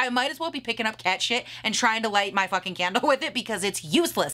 I might as well be picking up cat shit and trying to light my fucking candle with it because it's useless.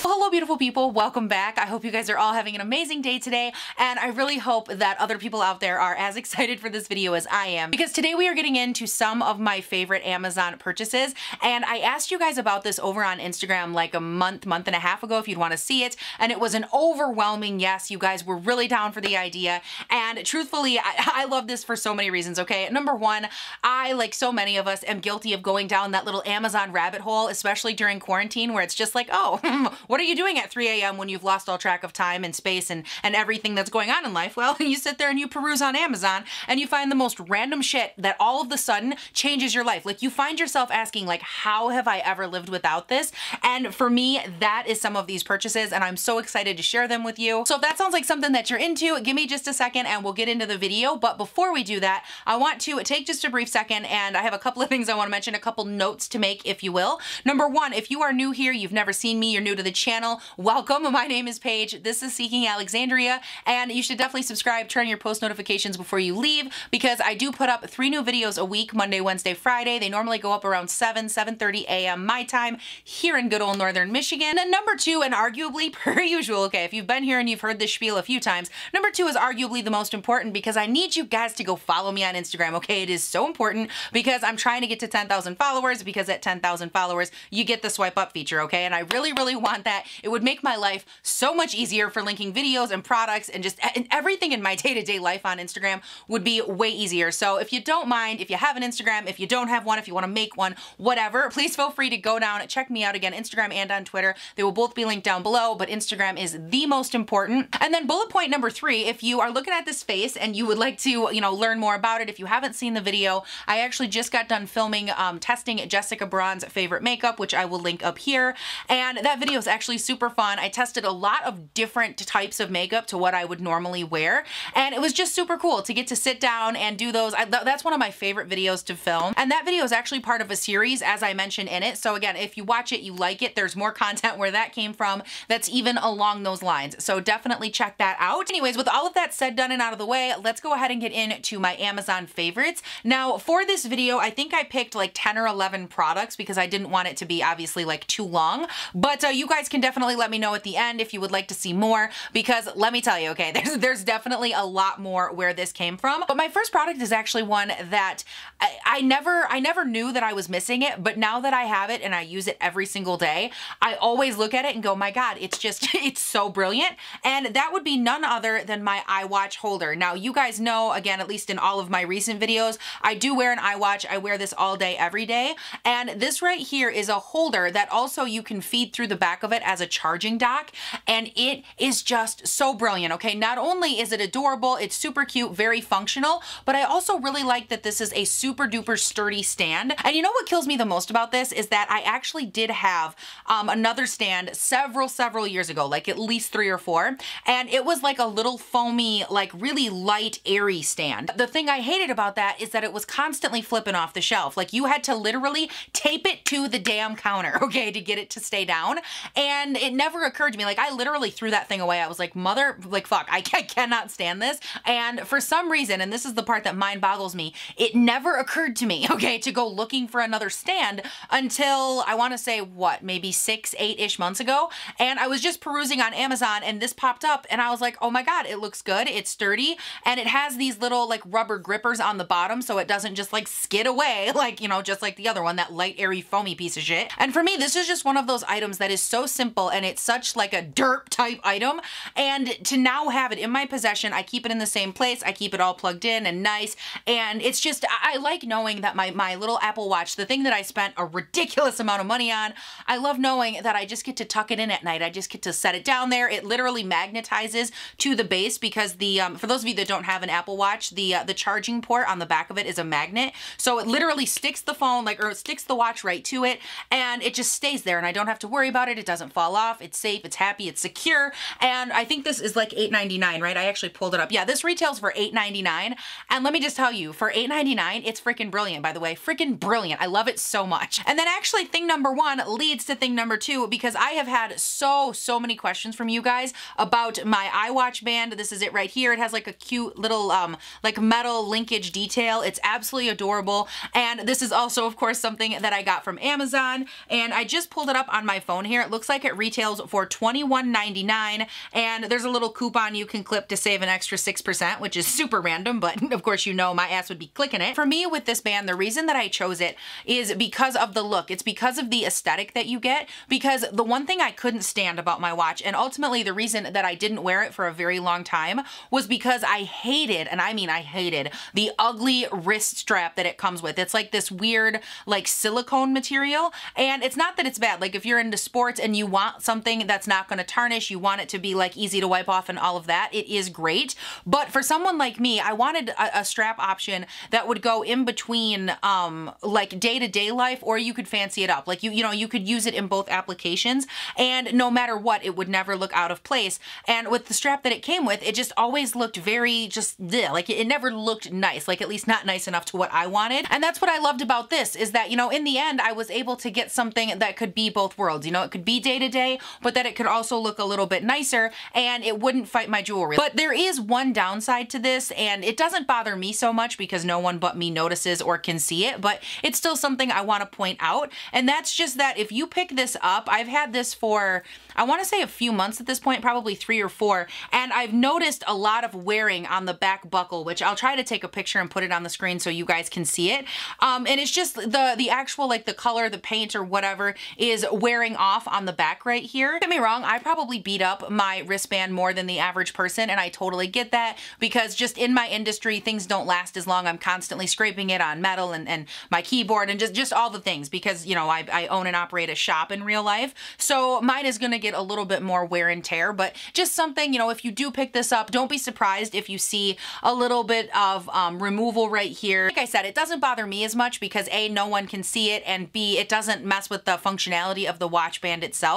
Hello, beautiful people. Welcome back. I hope you guys are all having an amazing day today, and I really hope that other people out there are as excited for this video as I am, because today we are getting into some of my favorite Amazon purchases, and I asked you guys about this over on Instagram like a month, month and a half ago if you'd want to see it, and it was an overwhelming yes. You guys were really down for the idea, and truthfully, I, I love this for so many reasons, okay? Number one, I, like so many of us, am guilty of going down that little Amazon rabbit hole, especially during quarantine, where it's just like, oh, hmm, What are you doing at 3 a.m. when you've lost all track of time and space and, and everything that's going on in life? Well, you sit there and you peruse on Amazon and you find the most random shit that all of the sudden changes your life. Like you find yourself asking like, how have I ever lived without this? And for me, that is some of these purchases and I'm so excited to share them with you. So if that sounds like something that you're into, give me just a second and we'll get into the video. But before we do that, I want to take just a brief second and I have a couple of things I want to mention, a couple notes to make, if you will. Number one, if you are new here, you've never seen me, you're new to the channel, welcome. My name is Paige. This is Seeking Alexandria, and you should definitely subscribe, turn your post notifications before you leave, because I do put up three new videos a week, Monday, Wednesday, Friday. They normally go up around 7, 7.30 a.m. my time here in good old Northern Michigan. And number two, and arguably per usual, okay, if you've been here and you've heard this spiel a few times, number two is arguably the most important because I need you guys to go follow me on Instagram, okay? It is so important because I'm trying to get to 10,000 followers because at 10,000 followers, you get the swipe up feature, okay? And I really, really want that. It would make my life so much easier for linking videos and products and just and everything in my day-to-day -day life on Instagram would be way easier. So if you don't mind, if you have an Instagram, if you don't have one, if you want to make one, whatever, please feel free to go down and check me out again, Instagram and on Twitter. They will both be linked down below, but Instagram is the most important. And then bullet point number three, if you are looking at this face and you would like to, you know, learn more about it, if you haven't seen the video, I actually just got done filming um, testing Jessica Braun's favorite makeup, which I will link up here. And that video is actually super super fun. I tested a lot of different types of makeup to what I would normally wear. And it was just super cool to get to sit down and do those. I, that's one of my favorite videos to film. And that video is actually part of a series, as I mentioned in it. So again, if you watch it, you like it, there's more content where that came from that's even along those lines. So definitely check that out. Anyways, with all of that said, done, and out of the way, let's go ahead and get into my Amazon favorites. Now, for this video, I think I picked like 10 or 11 products because I didn't want it to be obviously like too long. But uh, you guys can definitely let me know at the end if you would like to see more because let me tell you, okay, there's, there's definitely a lot more where this came from. But my first product is actually one that I, I never, I never knew that I was missing it, but now that I have it and I use it every single day, I always look at it and go, my God, it's just, it's so brilliant. And that would be none other than my iWatch holder. Now you guys know, again, at least in all of my recent videos, I do wear an iWatch. I wear this all day, every day. And this right here is a holder that also you can feed through the back of it as a charging dock and it is just so brilliant, okay? Not only is it adorable, it's super cute, very functional, but I also really like that this is a super duper sturdy stand. And you know what kills me the most about this is that I actually did have um, another stand several, several years ago, like at least three or four, and it was like a little foamy, like really light, airy stand. The thing I hated about that is that it was constantly flipping off the shelf. Like you had to literally tape it to the damn counter, okay, to get it to stay down. And it never occurred to me. Like I literally threw that thing away. I was like, mother, like fuck, I, cannot stand this. And for some reason, and this is the part that mind boggles me, it never occurred to me, okay, to go looking for another stand until I want to say what, maybe six, eight-ish months ago. And I was just perusing on Amazon and this popped up and I was like, oh my God, it looks good. It's sturdy and it has these little like rubber grippers on the bottom so it doesn't just like skid away like, you know, just like the other one, that light, airy, foamy piece of shit. And for me, this is just one of those items that is so simple and it's such like a derp type item. And to now have it in my possession, I keep it in the same place. I keep it all plugged in and nice. And it's just, I like knowing that my, my little Apple Watch, the thing that I spent a ridiculous amount of money on, I love knowing that I just get to tuck it in at night. I just get to set it down there. It literally magnetizes to the base because the, um, for those of you that don't have an Apple Watch, the, uh, the charging port on the back of it is a magnet. So it literally sticks the phone, like, or sticks the watch right to it and it just stays there and I don't have to worry about it. It doesn't doesn't fall off. It's safe, it's happy, it's secure. And I think this is like $8.99, right? I actually pulled it up. Yeah, this retails for $8.99. And let me just tell you, for $8.99, it's freaking brilliant, by the way. Freaking brilliant. I love it so much. And then actually thing number one leads to thing number two because I have had so, so many questions from you guys about my iWatch band. This is it right here. It has like a cute little um, like metal linkage detail. It's absolutely adorable. And this is also, of course, something that I got from Amazon. And I just pulled it up on my phone here. It looks like it retails for $21.99. And there's a little coupon you can clip to save an extra 6%, which is super random, but of course you know my ass would be clicking it. For me with this band, the reason that I chose it is because of the look. It's because of the aesthetic that you get. Because the one thing I couldn't stand about my watch, and ultimately the reason that I didn't wear it for a very long time, was because I hated, and I mean I hated, the ugly wrist strap that it comes with. It's like this weird like silicone material. And it's not that it's bad. Like if you're into sports and you want something that's not going to tarnish, you want it to be like easy to wipe off and all of that, it is great. But for someone like me, I wanted a, a strap option that would go in between um, like day-to-day -day life or you could fancy it up. Like you, you know, you could use it in both applications and no matter what, it would never look out of place. And with the strap that it came with, it just always looked very just, bleh, like it, it never looked nice, like at least not nice enough to what I wanted. And that's what I loved about this is that, you know, in the end, I was able to get something that could be both worlds. You know, it could be day to day, but that it could also look a little bit nicer and it wouldn't fight my jewelry. But there is one downside to this and it doesn't bother me so much because no one but me notices or can see it, but it's still something I want to point out. And that's just that if you pick this up, I've had this for, I want to say a few months at this point, probably three or four, and I've noticed a lot of wearing on the back buckle, which I'll try to take a picture and put it on the screen so you guys can see it. Um, and it's just the, the actual, like the color, the paint or whatever is wearing off on the back right here. Don't get me wrong, I probably beat up my wristband more than the average person and I totally get that because just in my industry, things don't last as long. I'm constantly scraping it on metal and, and my keyboard and just, just all the things because, you know, I, I own and operate a shop in real life. So mine is going to get a little bit more wear and tear, but just something, you know, if you do pick this up, don't be surprised if you see a little bit of um, removal right here. Like I said, it doesn't bother me as much because A, no one can see it, and B, it doesn't mess with the functionality of the watch band itself.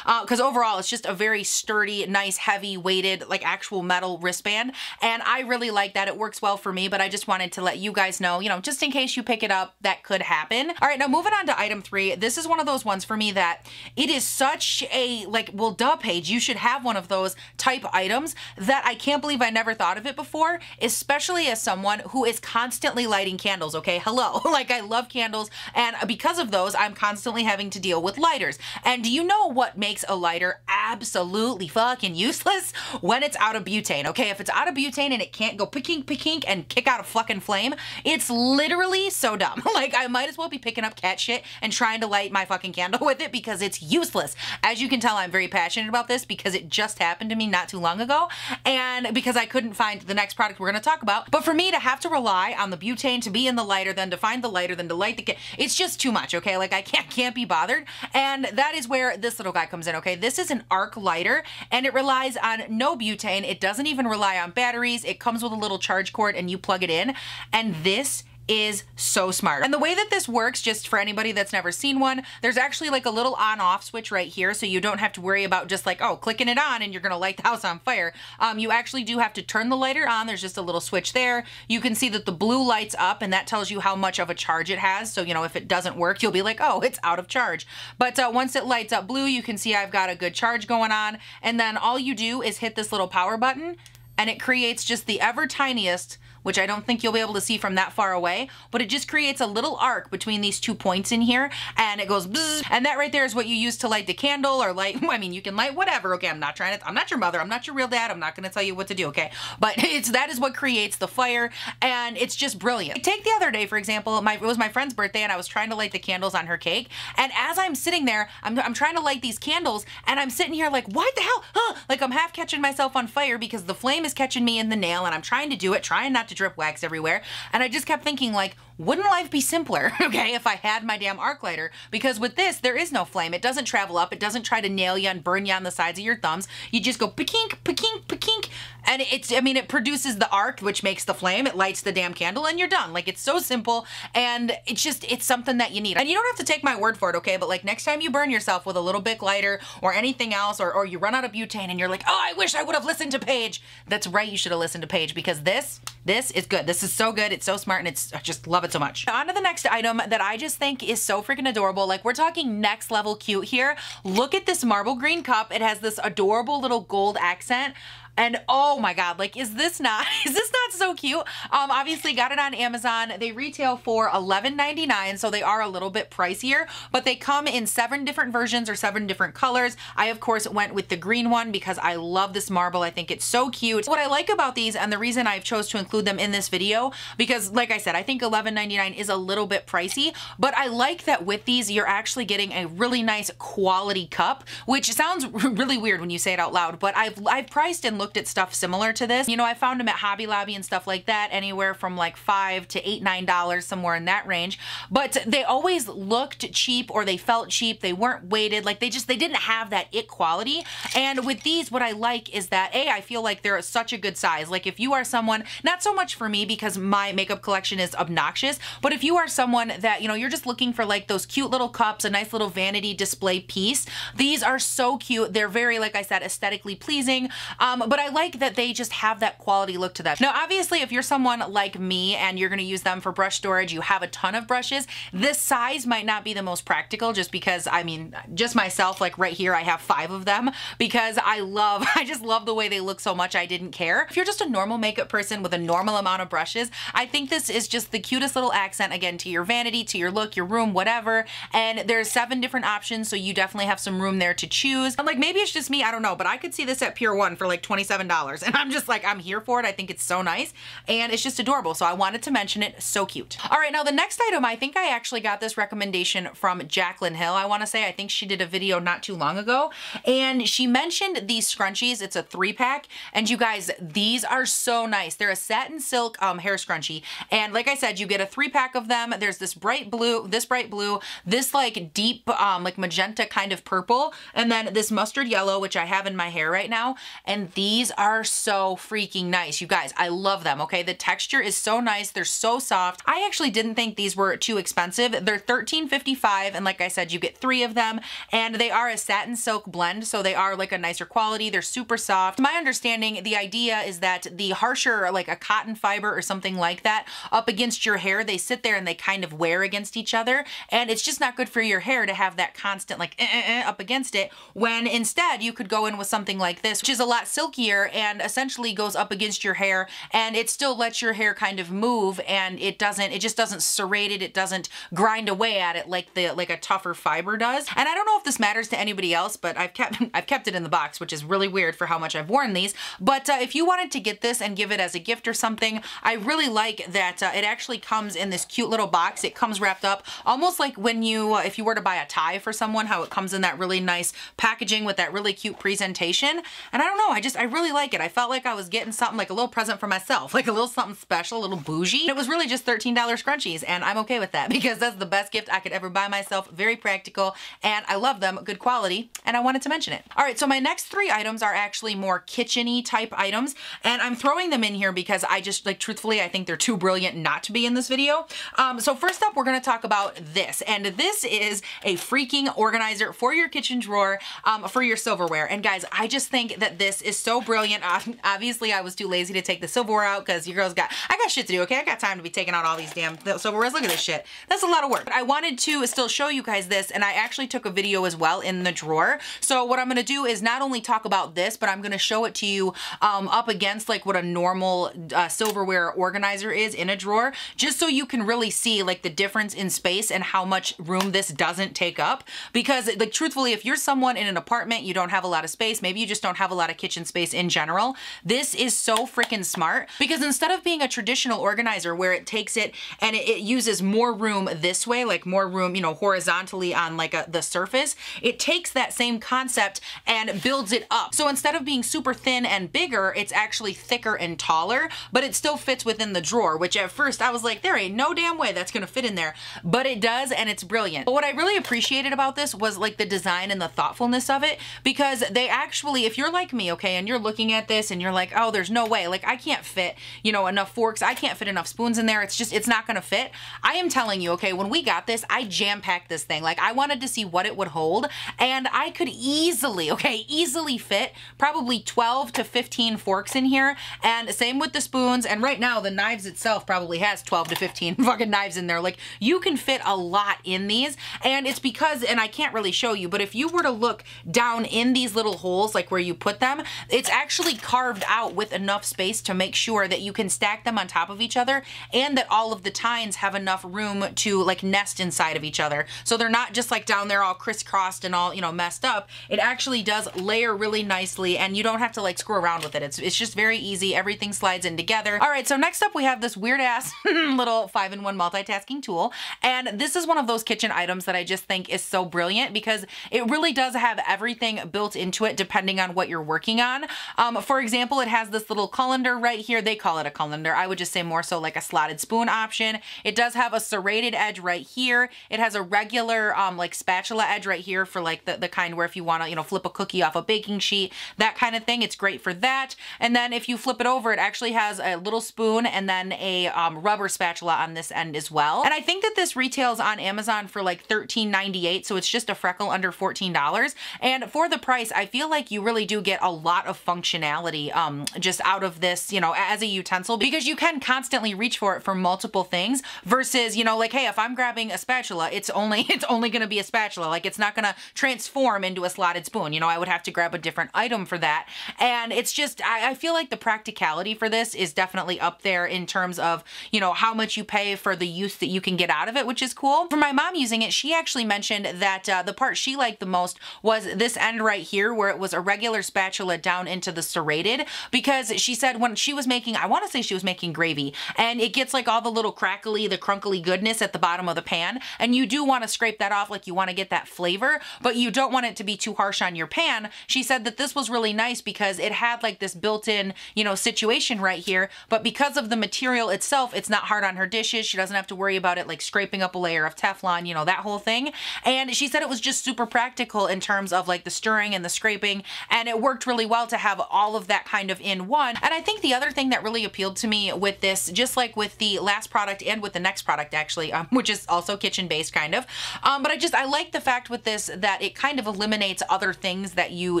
Because uh, overall, it's just a very sturdy, nice, heavy weighted, like actual metal wristband. And I really like that. It works well for me, but I just wanted to let you guys know, you know, just in case you pick it up, that could happen. All right, now moving on to item three. This is one of those ones for me that it is such a, like, well, duh, Paige, you should have one of those type items that I can't believe I never thought of it before, especially as someone who is constantly lighting candles, okay? Hello. like, I love candles, and because of those, I'm constantly having to deal with lighters. And do you know what makes a lighter absolutely fucking useless? When it's out of butane, okay? If it's out of butane and it can't go picking, picking, and kick out a fucking flame, it's literally so dumb. like, I might as well be picking up cat shit and trying to light my fucking candle with it because it's useless. As you can tell, I'm very passionate about this because it just happened to me not too long ago, and because I couldn't find the next product we're gonna talk about. But for me to have to rely on the butane to be in the lighter, then to find the lighter, then to light the, it's just too much, okay? Like I can't, can't be bothered. And that is where this little guy comes in, okay? This is an arc lighter and it relies on no butane. It doesn't even rely on batteries. It comes with a little charge cord and you plug it in. And this is so smart. And the way that this works, just for anybody that's never seen one, there's actually like a little on off switch right here. So you don't have to worry about just like, oh, clicking it on and you're gonna light the house on fire. Um, you actually do have to turn the lighter on. There's just a little switch there. You can see that the blue lights up and that tells you how much of a charge it has. So, you know, if it doesn't work, you'll be like, oh, it's out of charge. But uh, once it lights up blue, you can see I've got a good charge going on. And then all you do is hit this little power button and it creates just the ever tiniest which I don't think you'll be able to see from that far away, but it just creates a little arc between these two points in here and it goes and that right there is what you use to light the candle or light, I mean, you can light whatever, okay? I'm not trying to, I'm not your mother, I'm not your real dad, I'm not gonna tell you what to do, okay? But it's, that is what creates the fire and it's just brilliant. Take the other day, for example, my, it was my friend's birthday and I was trying to light the candles on her cake and as I'm sitting there, I'm, I'm trying to light these candles and I'm sitting here like, what the hell? Huh? Like I'm half catching myself on fire because the flame is catching me in the nail and I'm trying to do it, trying not to drip wax everywhere. And I just kept thinking like, wouldn't life be simpler, okay, if I had my damn arc lighter? Because with this, there is no flame. It doesn't travel up. It doesn't try to nail you and burn you on the sides of your thumbs. You just go pa-kink, pa-kink, pa-kink, and it's, I mean, it produces the arc, which makes the flame. It lights the damn candle and you're done. Like it's so simple and it's just, it's something that you need. And you don't have to take my word for it, okay? But like next time you burn yourself with a little Bic lighter or anything else, or, or you run out of butane and you're like, oh, I wish I would have listened to Paige. That's right. You should have listened to Paige because this, this is good. This is so good. It's so smart and it's, I just love it so much. On to the next item that I just think is so freaking adorable. Like we're talking next level cute here. Look at this marble green cup. It has this adorable little gold accent. And oh my God, like, is this not, is this not so cute? Um, obviously got it on Amazon. They retail for $11.99, so they are a little bit pricier, but they come in seven different versions or seven different colors. I, of course, went with the green one because I love this marble. I think it's so cute. What I like about these, and the reason I've chose to include them in this video, because like I said, I think $11.99 is a little bit pricey, but I like that with these, you're actually getting a really nice quality cup, which sounds really weird when you say it out loud, but I've, I've priced and looked at stuff similar to this. You know, I found them at Hobby Lobby and stuff like that, anywhere from like five to eight, nine dollars, somewhere in that range. But they always looked cheap or they felt cheap. They weren't weighted. Like they just, they didn't have that it quality. And with these, what I like is that A, I feel like they're such a good size. Like if you are someone, not so much for me because my makeup collection is obnoxious, but if you are someone that, you know, you're just looking for like those cute little cups, a nice little vanity display piece, these are so cute. They're very, like I said, aesthetically pleasing. Um, but I like that they just have that quality look to them. Now, obviously, if you're someone like me and you're gonna use them for brush storage, you have a ton of brushes, this size might not be the most practical just because, I mean, just myself, like right here, I have five of them because I love, I just love the way they look so much I didn't care. If you're just a normal makeup person with a normal amount of brushes, I think this is just the cutest little accent, again, to your vanity, to your look, your room, whatever. And there's seven different options, so you definitely have some room there to choose. And like, maybe it's just me, I don't know, but I could see this at Pier 1 for like $27 and I'm just like, I'm here for it. I think it's so nice and it's just adorable. So I wanted to mention it. So cute. All right, now the next item, I think I actually got this recommendation from Jaclyn Hill. I want to say, I think she did a video not too long ago and she mentioned these scrunchies. It's a three pack and you guys, these are so nice. They're a satin silk um, hair scrunchie. And like I said, you get a three pack of them. There's this bright blue, this bright blue, this like deep, um, like magenta kind of purple, and then this mustard yellow, which I have in my hair right now. And these are so freaking nice. You guys, I love them, okay? The texture is so nice. They're so soft. I actually didn't think these were too expensive. They're $13.55 and like I said, you get three of them and they are a satin silk blend, so they are like a nicer quality. They're super soft. My understanding, the idea is that the harsher, like a cotton fiber or something like that, up against your hair, they sit there and they kind of wear against each other and it's just not good for your hair to have that constant like eh, eh, eh, up against it when instead you could go in with something like this, which is a lot silkier and essentially goes up against your hair and it still lets your hair kind of move and it doesn't, it just doesn't serrate it, it doesn't grind away at it like the like a tougher fiber does. And I don't know if this matters to anybody else, but I've kept I've kept it in the box, which is really weird for how much I've worn these. But uh, if you wanted to get this and give it as a gift or something, I really like that uh, it actually comes in this cute little box. It comes wrapped up almost like when you, uh, if you were to buy a tie for someone, how it comes in that really nice packaging with that really cute presentation. And I don't know, I just, I really like it. I felt like I was getting something like a little present for myself, like a little something special, a little bougie. It was really just $13 scrunchies and I'm okay with that because that's the best gift I could ever buy myself. Very practical and I love them, good quality, and I wanted to mention it. All right, so my next three items are actually more kitchen-y type items and I'm throwing them in here because I just, like truthfully, I think they're too brilliant not to be in this video. Um, so first up, we're gonna talk about this and this is a freaking organizer for your kitchen drawer um, for your silverware. And guys, I just think that this is so brilliant. Obviously, I was too lazy to take the silverware out because your girl's got, I got shit to do, okay? I got time to be taking out all these damn silverwares. Look at this shit. That's a lot of work. But I wanted to still show you guys this and I actually took a video as well in the drawer. So what I'm gonna do is not only talk about this, but I'm gonna show it to you um, up against like what a normal uh, silverware organizer is in a drawer, just so you can really see like the difference in space and how much room this doesn't take up. Because like truthfully, if you're someone in an apartment, you don't have a lot of space, maybe you just don't have a lot of kitchen space space in general, this is so freaking smart because instead of being a traditional organizer where it takes it and it, it uses more room this way, like more room, you know, horizontally on like a, the surface, it takes that same concept and builds it up. So instead of being super thin and bigger, it's actually thicker and taller, but it still fits within the drawer, which at first I was like, there ain't no damn way that's gonna fit in there, but it does and it's brilliant. But what I really appreciated about this was like the design and the thoughtfulness of it because they actually, if you're like me, okay, and you're looking at this and you're like, oh, there's no way, like I can't fit, you know, enough forks, I can't fit enough spoons in there, it's just, it's not gonna fit. I am telling you, okay, when we got this, I jam-packed this thing. Like I wanted to see what it would hold and I could easily, okay, easily fit probably 12 to 15 forks in here and same with the spoons and right now the knives itself probably has 12 to 15 fucking knives in there. Like you can fit a lot in these and it's because, and I can't really show you, but if you were to look down in these little holes, like where you put them, it's actually carved out with enough space to make sure that you can stack them on top of each other and that all of the tines have enough room to like nest inside of each other. So they're not just like down there all crisscrossed and all, you know, messed up. It actually does layer really nicely and you don't have to like screw around with it. It's, it's just very easy. Everything slides in together. All right, so next up we have this weird ass little five-in-one multitasking tool. And this is one of those kitchen items that I just think is so brilliant because it really does have everything built into it depending on what you're working on. Um, for example, it has this little colander right here. They call it a colander. I would just say more so like a slotted spoon option. It does have a serrated edge right here. It has a regular um, like spatula edge right here for like the, the kind where if you want to, you know, flip a cookie off a baking sheet, that kind of thing. It's great for that. And then if you flip it over, it actually has a little spoon and then a um, rubber spatula on this end as well. And I think that this retails on Amazon for like $13.98. So it's just a freckle under $14. And for the price, I feel like you really do get a lot of functionality um, just out of this, you know, as a utensil because you can constantly reach for it for multiple things versus, you know, like, hey, if I'm grabbing a spatula, it's only, it's only going to be a spatula. Like it's not going to transform into a slotted spoon. You know, I would have to grab a different item for that. And it's just, I, I feel like the practicality for this is definitely up there in terms of, you know, how much you pay for the use that you can get out of it, which is cool. For my mom using it, she actually mentioned that uh, the part she liked the most was this end right here where it was a regular spatula down into the serrated because she said when she was making, I want to say she was making gravy and it gets like all the little crackly, the crunkly goodness at the bottom of the pan. And you do want to scrape that off like you want to get that flavor, but you don't want it to be too harsh on your pan. She said that this was really nice because it had like this built-in, you know, situation right here, but because of the material itself, it's not hard on her dishes. She doesn't have to worry about it like scraping up a layer of Teflon, you know, that whole thing. And she said it was just super practical in terms of like the stirring and the scraping, and it worked really well to have all of that kind of in one. And I think the other thing that really appealed to me with this, just like with the last product and with the next product actually, um, which is also kitchen based kind of, um, but I just, I like the fact with this that it kind of eliminates other things that you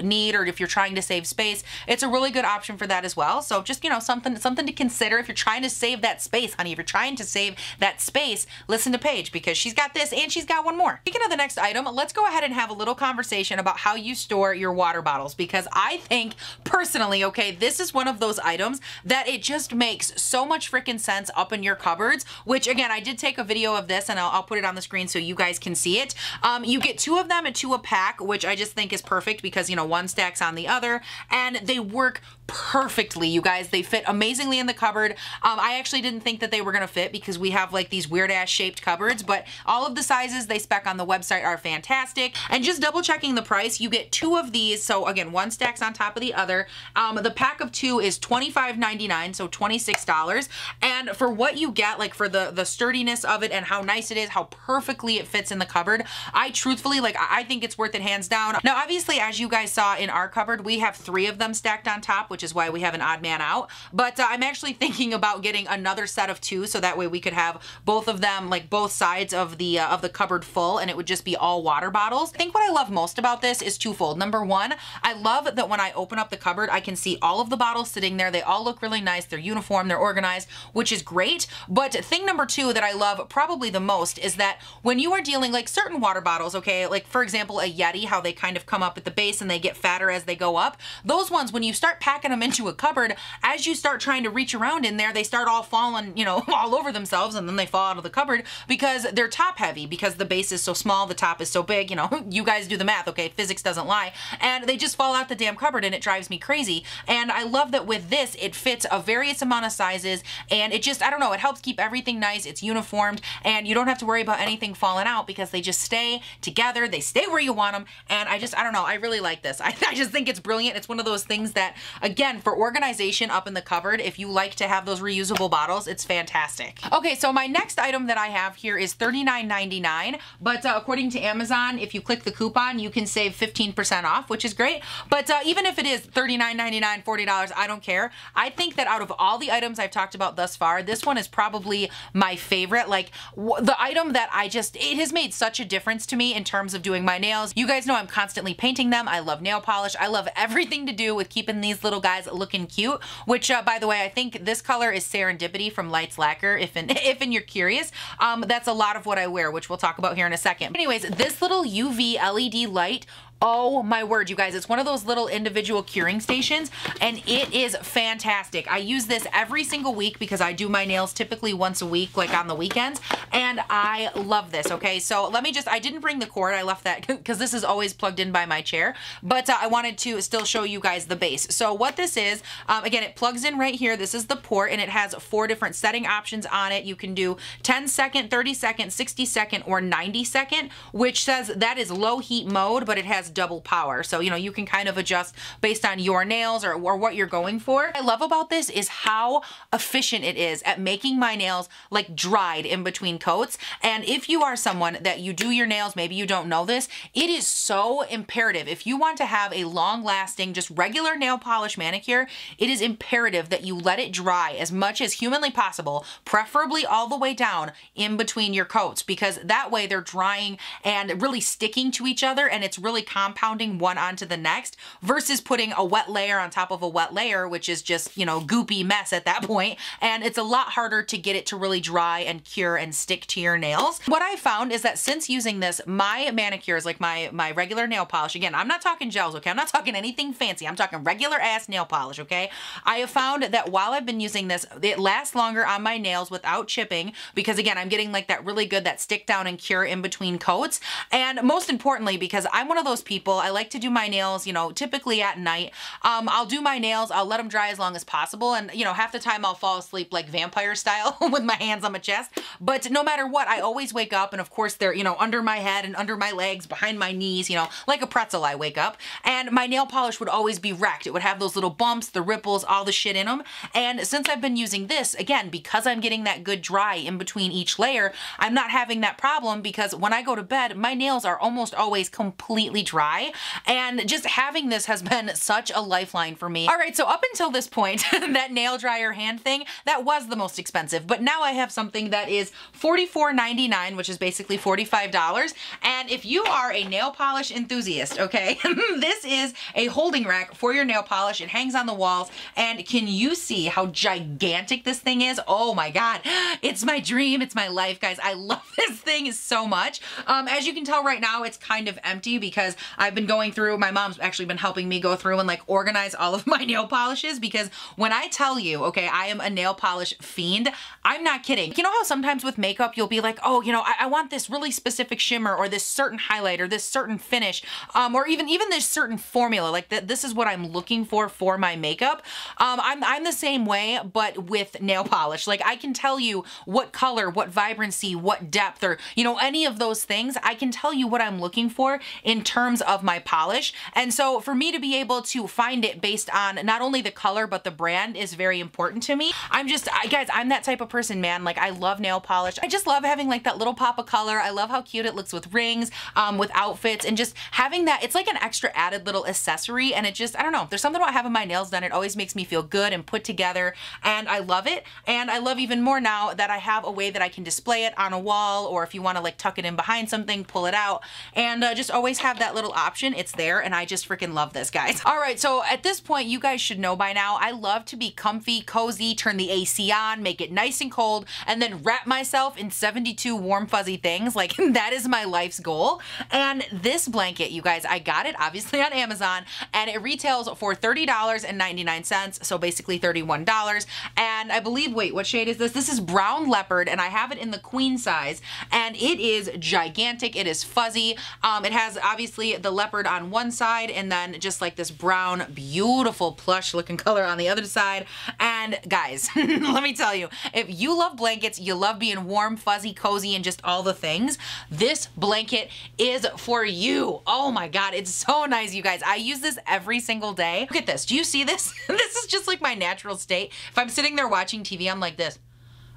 need or if you're trying to save space, it's a really good option for that as well. So just, you know, something, something to consider if you're trying to save that space, honey, if you're trying to save that space, listen to Paige because she's got this and she's got one more. Speaking of the next item, let's go ahead and have a little conversation about how you store your water bottles because I think personally, okay, this is one of those items that it just makes so much freaking sense up in your cupboards, which again, I did take a video of this and I'll, I'll put it on the screen so you guys can see it. Um, you get two of them and two a pack, which I just think is perfect because, you know, one stacks on the other and they work perfectly, you guys. They fit amazingly in the cupboard. Um, I actually didn't think that they were to fit because we have like these weird ass shaped cupboards, but all of the sizes they spec on the website are fantastic. And just double checking the price, you get two of these. So again, one stacks on top of the other. Um, the pack of two is $25.99, so $26. And for what you get, like for the, the sturdiness of it and how nice it is, how perfectly it fits in the cupboard, I truthfully, like, I think it's worth it hands down. Now, obviously, as you guys saw in our cupboard, we have three of them stacked on top, which is why we have an odd man out. But uh, I'm actually thinking about getting another set of two, so that way we could have both of them, like both sides of the uh, of the cupboard full, and it would just be all water bottles. I think what I love most about this is twofold. Number one, I love that when I open up the cupboard, I can see all of the bottles sitting there. They all look really nice. They're uniform, they're organized, which is great. But thing number two that I love probably the most is that when you are dealing like certain water bottles, okay, like for example, a Yeti, how they kind of come up at the base and they get fatter as they go up. Those ones, when you start packing them into a cupboard, as you start trying to reach around in there, they start all falling, you know, all over themselves and then they fall out of the cupboard because they're top heavy because the base is so small, the top is so big, you know, you guys do the math, okay? Physics doesn't lie. And they just fall out the damn cupboard and it drives me crazy. And I love that with this, it fits a various amount of sizes and it just, I don't know, it helps keep everything nice. It's uniformed and you don't have to worry about anything falling out because they just stay together. They stay where you want them. And I just, I don't know, I really like this. I, I just think it's brilliant. It's one of those things that, again, for organization up in the cupboard, if you like to have those reusable bottles, it's fantastic. Okay, so my next item that I have here is $39.99, but uh, according to Amazon, if you click the coupon, you can save 15% off, which is great. But uh, even if it is $39.99, $40, I don't care. I think that out of all the items I've talked about thus far, this one is probably my favorite. Like the item that I just, it has made such a difference to me in terms of doing my nails. You guys know I'm constantly painting them. I love nail polish. I love everything to do with keeping these little guys looking cute, which uh, by the way, I think this color is Serendipity from Lights Lacquer, if in, if in you're curious. Um, that's a lot of what I wear, which we'll talk about here in a second. Anyways, this little UV LED light Oh my word, you guys, it's one of those little individual curing stations and it is fantastic. I use this every single week because I do my nails typically once a week, like on the weekends, and I love this, okay? So let me just, I didn't bring the cord, I left that because this is always plugged in by my chair, but uh, I wanted to still show you guys the base. So what this is, um, again, it plugs in right here. This is the port and it has four different setting options on it. You can do 10 second, 30 second, 60 second, or 90 second, which says that is low heat mode, but it has double power. So, you know, you can kind of adjust based on your nails or, or what you're going for. What I love about this is how efficient it is at making my nails like dried in between coats. And if you are someone that you do your nails, maybe you don't know this, it is so imperative. If you want to have a long lasting, just regular nail polish manicure, it is imperative that you let it dry as much as humanly possible, preferably all the way down in between your coats, because that way they're drying and really sticking to each other and it's really compounding one onto the next versus putting a wet layer on top of a wet layer, which is just, you know, goopy mess at that point. And it's a lot harder to get it to really dry and cure and stick to your nails. What I found is that since using this, my manicures, like my, my regular nail polish, again, I'm not talking gels, okay? I'm not talking anything fancy. I'm talking regular ass nail polish, okay? I have found that while I've been using this, it lasts longer on my nails without chipping because again, I'm getting like that really good, that stick down and cure in between coats. And most importantly, because I'm one of those people. I like to do my nails, you know, typically at night. Um, I'll do my nails, I'll let them dry as long as possible. And, you know, half the time I'll fall asleep like vampire style with my hands on my chest. But no matter what, I always wake up and of course they're, you know, under my head and under my legs, behind my knees, you know, like a pretzel I wake up. And my nail polish would always be wrecked. It would have those little bumps, the ripples, all the shit in them. And since I've been using this, again, because I'm getting that good dry in between each layer, I'm not having that problem because when I go to bed, my nails are almost always completely dry dry. And just having this has been such a lifeline for me. All right, so up until this point, that nail dryer hand thing, that was the most expensive. But now I have something that is $44.99, which is basically $45. And if you are a nail polish enthusiast, okay, this is a holding rack for your nail polish. It hangs on the walls. And can you see how gigantic this thing is? Oh my God, it's my dream. It's my life, guys. I love this thing so much. Um, as you can tell right now, it's kind of empty because I've been going through, my mom's actually been helping me go through and like organize all of my nail polishes because when I tell you, okay, I am a nail polish fiend, I'm not kidding. You know how sometimes with makeup, you'll be like, oh, you know, I, I want this really specific shimmer or this certain highlight or this certain finish, um, or even, even this certain formula, like that this is what I'm looking for for my makeup. Um, I'm, I'm the same way, but with nail polish. Like I can tell you what color, what vibrancy, what depth, or, you know, any of those things, I can tell you what I'm looking for in terms of my polish. And so for me to be able to find it based on not only the color, but the brand is very important to me. I'm just, I, guys, I'm that type of person, man. Like I love nail polish. I just love having like that little pop of color. I love how cute it looks with rings, um, with outfits and just having that, it's like an extra added little accessory. And it just, I don't know, there's something about having my nails done. It always makes me feel good and put together and I love it. And I love even more now that I have a way that I can display it on a wall or if you want to like tuck it in behind something, pull it out and uh, just always have that little little option, it's there and I just freaking love this, guys. All right, so at this point, you guys should know by now, I love to be comfy, cozy, turn the AC on, make it nice and cold, and then wrap myself in 72 warm, fuzzy things. Like, that is my life's goal. And this blanket, you guys, I got it obviously on Amazon, and it retails for $30.99, so basically $31. And I believe, wait, what shade is this? This is brown leopard, and I have it in the queen size, and it is gigantic. It is fuzzy. Um, it has obviously the leopard on one side, and then just like this brown, beautiful plush looking color on the other side. And guys, let me tell you, if you love blankets, you love being warm, fuzzy, cozy, and just all the things, this blanket is for you. Oh my God, it's so nice, you guys. I use this every single day. Look at this. Do you see this? this is just like my natural state. If I'm sitting there watching TV, I'm like this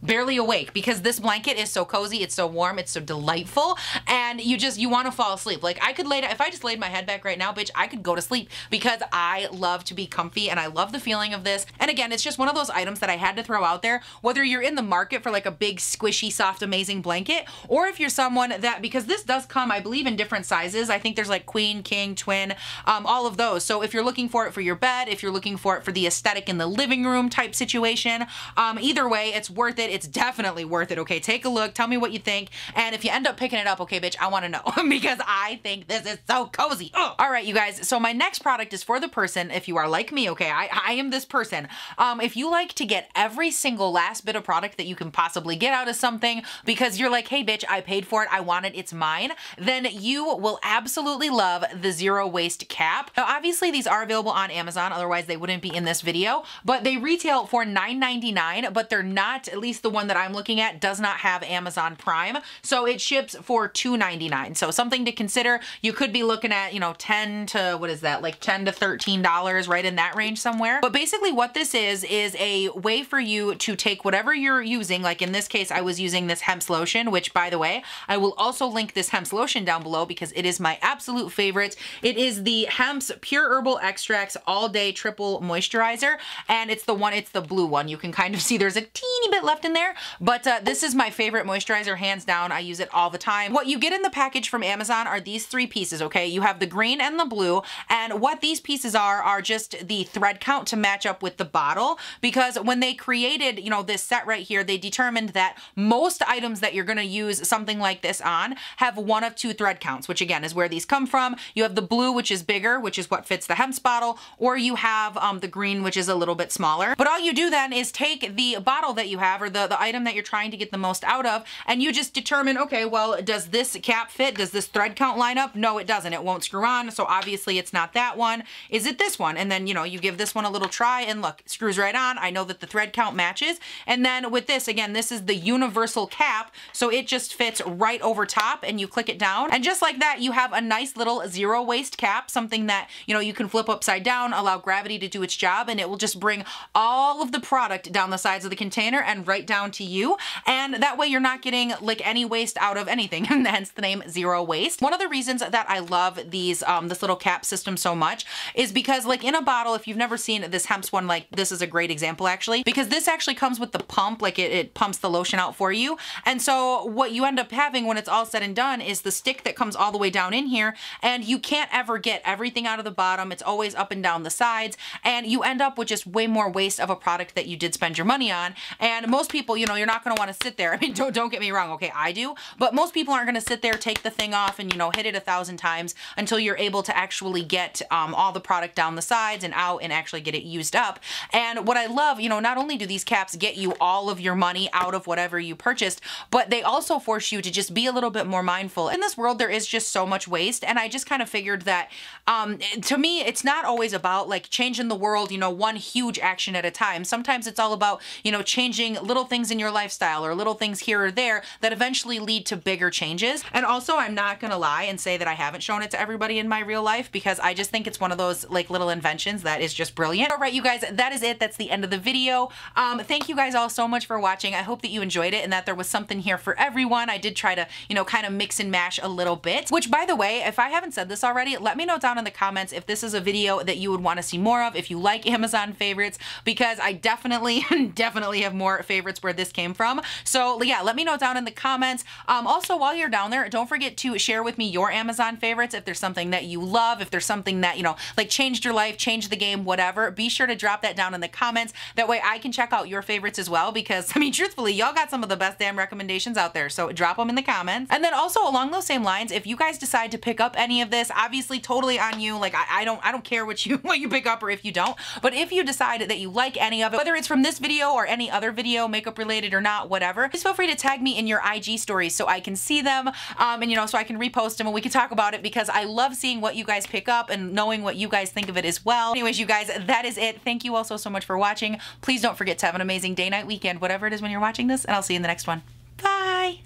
barely awake because this blanket is so cozy, it's so warm, it's so delightful, and you just, you want to fall asleep. Like I could lay, down if I just laid my head back right now, bitch, I could go to sleep because I love to be comfy and I love the feeling of this. And again, it's just one of those items that I had to throw out there, whether you're in the market for like a big, squishy, soft, amazing blanket, or if you're someone that, because this does come, I believe, in different sizes. I think there's like queen, king, twin, um, all of those. So if you're looking for it for your bed, if you're looking for it for the aesthetic in the living room type situation, um, either way, it's worth it it. It's definitely worth it, okay? Take a look, tell me what you think, and if you end up picking it up, okay, bitch, I wanna know because I think this is so cozy. Ugh. All right, you guys, so my next product is for the person, if you are like me, okay, I, I am this person. Um, if you like to get every single last bit of product that you can possibly get out of something because you're like, hey, bitch, I paid for it, I want it, it's mine, then you will absolutely love the Zero Waste Cap. Now, obviously, these are available on Amazon, otherwise they wouldn't be in this video, but they retail for $9.99, but they're not, at least least the one that I'm looking at does not have Amazon Prime. So it ships for $2.99. So something to consider. You could be looking at, you know, 10 to, what is that, like 10 to $13, right in that range somewhere. But basically what this is, is a way for you to take whatever you're using. Like in this case, I was using this Hempz lotion, which by the way, I will also link this Hempz lotion down below because it is my absolute favorite. It is the Hempz Pure Herbal Extracts All Day Triple Moisturizer. And it's the one, it's the blue one. You can kind of see there's a teeny bit left in there, but uh, this is my favorite moisturizer, hands down. I use it all the time. What you get in the package from Amazon are these three pieces, okay? You have the green and the blue, and what these pieces are, are just the thread count to match up with the bottle, because when they created, you know, this set right here, they determined that most items that you're gonna use something like this on have one of two thread counts, which again is where these come from. You have the blue, which is bigger, which is what fits the Hempz bottle, or you have um, the green, which is a little bit smaller. But all you do then is take the bottle that you have, or the the, the item that you're trying to get the most out of, and you just determine, okay, well, does this cap fit? Does this thread count line up? No, it doesn't. It won't screw on, so obviously it's not that one. Is it this one? And then, you know, you give this one a little try, and look, screws right on. I know that the thread count matches. And then with this, again, this is the universal cap, so it just fits right over top, and you click it down. And just like that, you have a nice little zero waste cap, something that, you know, you can flip upside down, allow gravity to do its job, and it will just bring all of the product down the sides of the container and right down to you. And that way you're not getting like any waste out of anything, And hence the name Zero Waste. One of the reasons that I love these, um, this little cap system so much is because like in a bottle, if you've never seen this Hempz one, like this is a great example actually, because this actually comes with the pump, like it, it pumps the lotion out for you. And so what you end up having when it's all said and done is the stick that comes all the way down in here and you can't ever get everything out of the bottom. It's always up and down the sides and you end up with just way more waste of a product that you did spend your money on. And most people, you know, you're not going to want to sit there. I mean, don't, don't get me wrong. Okay, I do. But most people aren't going to sit there, take the thing off and, you know, hit it a thousand times until you're able to actually get um, all the product down the sides and out and actually get it used up. And what I love, you know, not only do these caps get you all of your money out of whatever you purchased, but they also force you to just be a little bit more mindful. In this world, there is just so much waste. And I just kind of figured that um, to me, it's not always about like changing the world, you know, one huge action at a time. Sometimes it's all about, you know, changing little things in your lifestyle or little things here or there that eventually lead to bigger changes. And also, I'm not gonna lie and say that I haven't shown it to everybody in my real life because I just think it's one of those like little inventions that is just brilliant. All right, you guys, that is it. That's the end of the video. Um, thank you guys all so much for watching. I hope that you enjoyed it and that there was something here for everyone. I did try to, you know, kind of mix and mash a little bit, which by the way, if I haven't said this already, let me know down in the comments if this is a video that you would want to see more of, if you like Amazon favorites, because I definitely, definitely have more favorites where this came from. So yeah, let me know down in the comments. Um, also, while you're down there, don't forget to share with me your Amazon favorites. If there's something that you love, if there's something that, you know, like changed your life, changed the game, whatever, be sure to drop that down in the comments. That way I can check out your favorites as well because, I mean, truthfully, y'all got some of the best damn recommendations out there. So drop them in the comments. And then also along those same lines, if you guys decide to pick up any of this, obviously totally on you. Like I, I don't I don't care what you what you pick up or if you don't. But if you decide that you like any of it, whether it's from this video or any other video, makeup related or not, whatever, just feel free to tag me in your IG stories so I can see them um, and you know so I can repost them and we can talk about it because I love seeing what you guys pick up and knowing what you guys think of it as well. Anyways, you guys, that is it. Thank you all so, so much for watching. Please don't forget to have an amazing day, night, weekend, whatever it is when you're watching this, and I'll see you in the next one. Bye.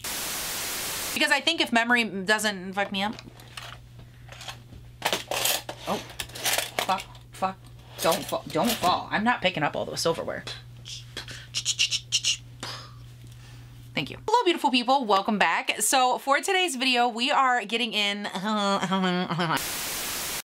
Because I think if memory doesn't fuck me up. Oh, fuck, fuck. Don't fall, don't fall. I'm not picking up all those silverware. Thank you. Hello, beautiful people. Welcome back. So for today's video, we are getting in...